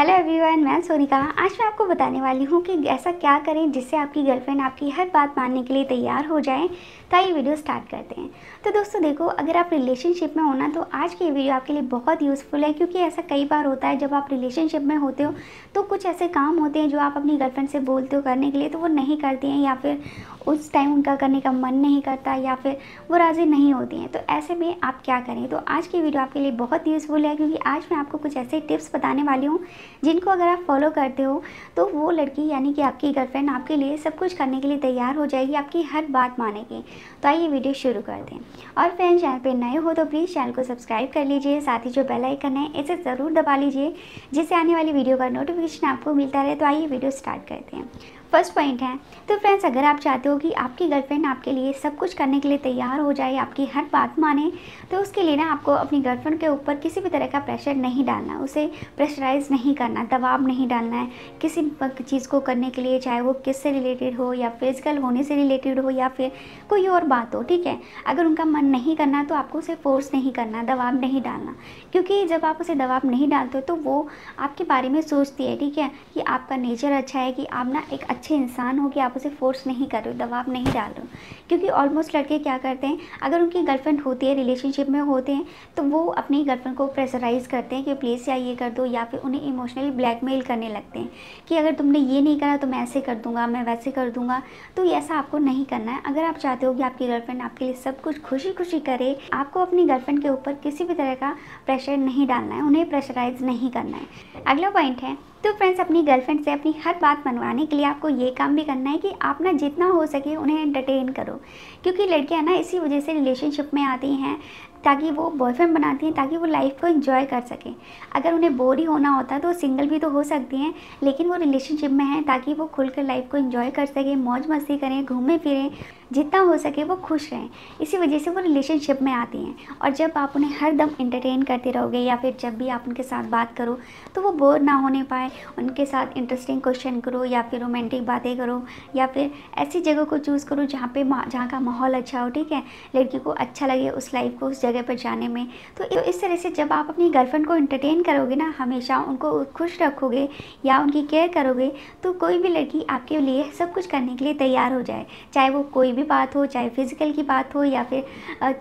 Hello everyone मैं सोनिका। आज मैं आपको बताने वाली हूँ कि ऐसा क्या करें जिससे आपकी गर्लफ्रेंड आपकी हर बात मानने के लिए तैयार हो जाए। तो ये वीडियो स्टार्ट करते हैं। तो दोस्तों देखो, अगर आप रिलेशनशिप में हो ना तो आज की वीडियो आपके लिए बहुत यूज़फुल है, क्योंकि ऐसा कई बार होता है, जब आप रिलेशनशिप में होते हो तो कुछ ऐसे काम होते हैं जो आप अपनी गर्लफ्रेंड से बोलते हो करने के लिए तो वो नहीं करती हैं, या फिर उस टाइम उनका करने का मन नहीं करता, या फिर वो राज़ी नहीं होती हैं। तो ऐसे में आप क्या करें? तो आज की वीडियो आपके लिए बहुत यूज़फुल है, क्योंकि आज मैं आपको कुछ ऐसे टिप्स बताने वाली हूँ जिनको अगर आप फॉलो करते हो तो वो लड़की यानी कि आपकी गर्लफ्रेंड आपके लिए सब कुछ करने के लिए तैयार हो जाएगी, आपकी हर बात मानेगी। तो आइए वीडियो शुरू कर दें और फ्रेंड चैनल पर नए हो तो प्लीज़ चैनल को सब्सक्राइब कर लीजिए, साथ ही जो बेलाइकन है, इसे ज़रूर दबा लीजिए, जिससे आने वाली वीडियो का नोटिफिकेशन आपको मिलता रहे। तो आइए वीडियो स्टार्ट करते हैं। फ़र्स्ट पॉइंट है। तो फ्रेंड्स, अगर आप चाहते हो कि आपकी गर्लफ्रेंड आपके लिए सब कुछ करने के लिए तैयार हो जाए, आपकी हर बात माने तो उसके लिए ना आपको अपनी गर्लफ्रेंड के ऊपर किसी भी तरह का प्रेशर नहीं डालना, उसे प्रेशराइज नहीं करना, दबाव नहीं डालना है। किसी चीज़ को करने के लिए, चाहे वो किस से रिलेटेड हो या फ़िज़िकल होने से रिलेटेड हो या फिर कोई और बात हो, ठीक है? अगर उनका मन नहीं करना तो आपको उसे फोर्स नहीं करना, दबाव नहीं डालना। क्योंकि जब आप उसे दबाव नहीं डालते तो वो आपके बारे में सोचती है, ठीक है? कि आपका नेचर अच्छा है, कि आप ना एक अच्छे इंसान हो कि आप उसे फोर्स नहीं कर रहे हो, दबाव नहीं डाल रहे हो। क्योंकि ऑलमोस्ट लड़के क्या करते हैं, अगर उनकी गर्लफ्रेंड होती है रिलेशनशिप में होते हैं तो वो अपनी गर्लफ्रेंड को प्रेशराइज करते हैं कि प्लीज़ या ये कर दो, या फिर उन्हें इमोशनली ब्लैकमेल करने लगते हैं कि अगर तुमने ये नहीं करा तो मैं ऐसे कर दूँगा, मैं वैसे कर दूँगा। तो ऐसा आपको नहीं करना है। अगर आप चाहते हो कि आपकी गर्लफ्रेंड आपके लिए सब कुछ खुशी खुशी करे, आपको अपनी गर्लफ्रेंड के ऊपर किसी भी तरह का प्रेशर नहीं डालना है, उन्हें प्रेशराइज नहीं करना है। अगला पॉइंट है तो फ्रेंड्स अपनी गर्लफ्रेंड से अपनी हर बात मनवाने के लिए आपको ये काम भी करना है कि आप ना जितना हो सके उन्हें एंटरटेन करो। क्योंकि लड़कियाँ ना इसी वजह से रिलेशनशिप में आती हैं, ताकि वो बॉयफ्रेंड बनाती हैं, ताकि वो लाइफ को इन्जॉय कर सकें। अगर उन्हें बोर ही होना होता है तो सिंगल भी तो हो सकती हैं, लेकिन वो रिलेशनशिप में हैं, ताकि वो खुलकर लाइफ को इन्जॉय कर सकें, मौज मस्ती करें, घूमें फिरें, जितना हो सके वो खुश रहें। इसी वजह से वो रिलेशनशिप में आती हैं। और जब आप उन्हें हर दम इंटरटेन करते रहोगे या फिर जब भी आप उनके साथ बात करो तो वो बोर ना होने पाए उनके साथ इंटरेस्टिंग क्वेश्चन करो या फिर रोमांटिक बातें करो या फिर ऐसी जगह को चूज़ करो जहाँ पे जहाँ का माहौल अच्छा हो ठीक है? लड़की को अच्छा लगे उस लाइफ को उस जगह पर जाने में। तो, तो इस तरह से जब आप अपनी गर्लफ्रेंड को इंटरटेन करोगे ना हमेशा उनको खुश रखोगे या उनकी केयर करोगे तो कोई भी लड़की आपके लिए सब कुछ करने के लिए तैयार हो जाए। चाहे वो कोई भी बात हो चाहे फ़िज़िकल की बात हो या फिर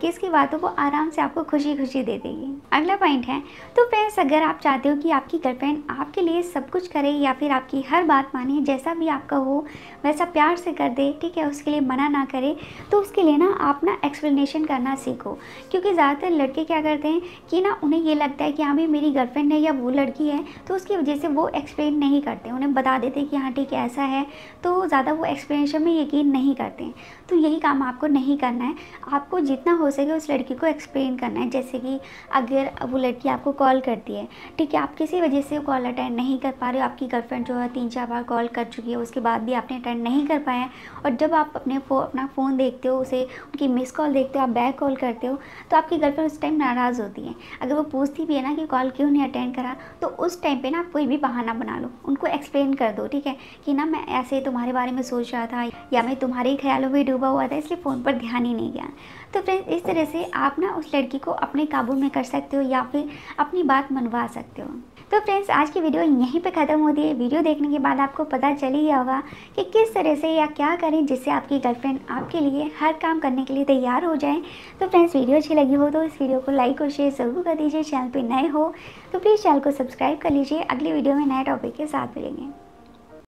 किस की बात हो वो आराम से आपको खुशी खुशी दे देगी। अगला पॉइंट है तो फ्रेंड्स अगर आप चाहते हो कि आपकी गर्लफ्रेंड आपके लिए सब कुछ करे या फिर आपकी हर बात माने, जैसा भी आपका हो वैसा प्यार से कर दे, ठीक है? उसके लिए मना ना करे तो उसके लिए ना आप ना एक्सप्लेनेशन करना सीखो। क्योंकि ज़्यादातर लड़के क्या करते हैं कि ना उन्हें ये लगता है कि हाँ भाई, मेरी गर्लफ्रेंड है या वो लड़की है तो उसकी वजह से वो एक्सप्लेन नहीं करते। उन्हें बता देते कि हाँ ठीक है, ऐसा है तो ज़्यादा वो एक्सप्लेनेशन में यकीन नहीं करते तो यही काम आपको नहीं करना है। आपको जितना हो सके उस लड़की को एक्सप्लेन करना है। जैसे कि अगर वो लड़की आपको कॉल करती है, ठीक है? आप किसी वजह से कॉल अटेंड नहीं कर पा रहे हो, आपकी गर्लफ्रेंड जो है तीन चार बार कॉल कर चुकी है, उसके बाद भी आपने अटेंड नहीं कर पाया और जब आप अपने फो अपना फ़ोन देखते हो, उसे, उनकी मिस कॉल देखते हो, आप बैक कॉल करते हो तो आपकी गर्लफ्रेंड उस टाइम नाराज़ होती है। अगर वो पूछती भी है ना कि कॉल क्यों नहीं अटेंड करा तो उस टाइम पर ना कोई भी बहाना बना लो, उनको एक्सप्लेन कर दो, ठीक है? कि ना, मैं ऐसे तुम्हारे बारे में सोच रहा था, या मैं तुम्हारे ख्यालों में डूबा हुआ था, इसलिए फ़ोन पर ध्यान ही नहीं गया। तो फ्रेंड्स इस तरह से आप ना उस लड़की को अपने काबू में कर सकते हो, या फिर अपनी बात मनवा सकते हो। तो फ्रेंड्स आज की वीडियो यहीं पे ख़त्म होती है, वीडियो देखने के बाद आपको पता चल ही होगा कि किस तरह से या क्या करें जिससे आपकी गर्लफ्रेंड आपके लिए हर काम करने के लिए तैयार हो जाए। तो फ्रेंड्स वीडियो अच्छी लगी हो तो इस वीडियो को लाइक और शेयर ज़रूर कर दीजिए। चैनल पर नए हो तो प्लीज़ चैनल को सब्सक्राइब कर लीजिए। अगली वीडियो में नए टॉपिक के साथ मिलेंगे।